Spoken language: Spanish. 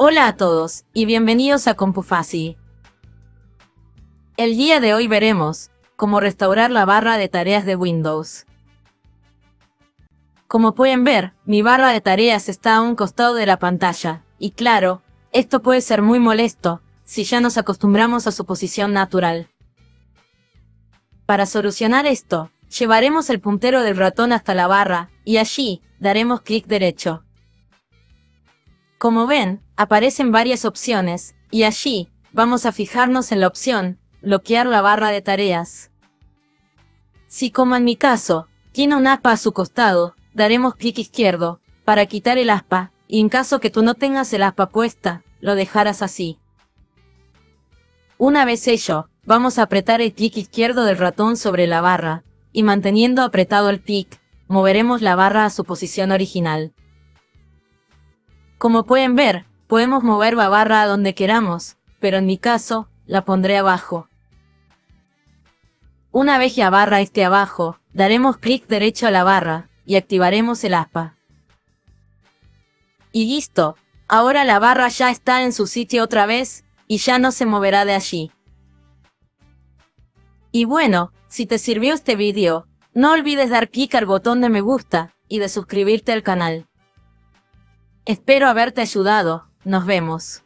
Hola a todos y bienvenidos a CompuFasi. El día de hoy veremos cómo restaurar la barra de tareas de Windows. Como pueden ver, mi barra de tareas está a un costado de la pantalla, y claro, esto puede ser muy molesto si ya nos acostumbramos a su posición natural. Para solucionar esto, llevaremos el puntero del ratón hasta la barra, y allí daremos clic derecho. Como ven, aparecen varias opciones, y allí vamos a fijarnos en la opción bloquear la barra de tareas. Si como en mi caso, tiene un aspa a su costado, daremos clic izquierdo para quitar el aspa, y en caso que tú no tengas el aspa puesta, lo dejarás así. Una vez hecho, vamos a apretar el clic izquierdo del ratón sobre la barra, y manteniendo apretado el clic, moveremos la barra a su posición original. Como pueden ver, podemos mover la barra a donde queramos, pero en mi caso, la pondré abajo. Una vez que la barra esté abajo, daremos clic derecho a la barra y activaremos el aspa. Y listo, ahora la barra ya está en su sitio otra vez y ya no se moverá de allí. Y bueno, si te sirvió este vídeo, no olvides dar clic al botón de me gusta y de suscribirte al canal. Espero haberte ayudado. Nos vemos.